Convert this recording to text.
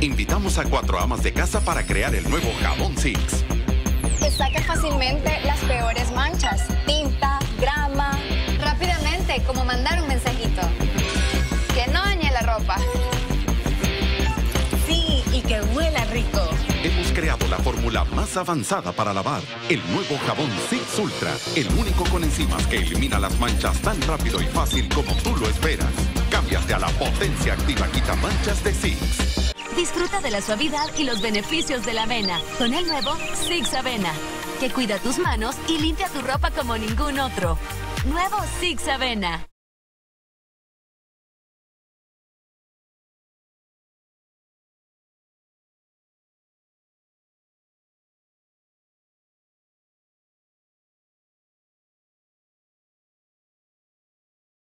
Invitamos a cuatro amas de casa para crear el nuevo jabón Six. Que saque fácilmente las peores manchas, tinta, grama. Rápidamente, como mandar un mensajito. Que no dañe la ropa. Sí, y que huela rico. Hemos creado la fórmula más avanzada para lavar. El nuevo jabón Six Ultra. El único con enzimas que elimina las manchas tan rápido y fácil como tú lo esperas. Cámbiate a la potencia activa quita manchas de Six. Disfruta de la suavidad y los beneficios de la avena con el nuevo Six Avena, que cuida tus manos y limpia tu ropa como ningún otro. Nuevo Six Avena.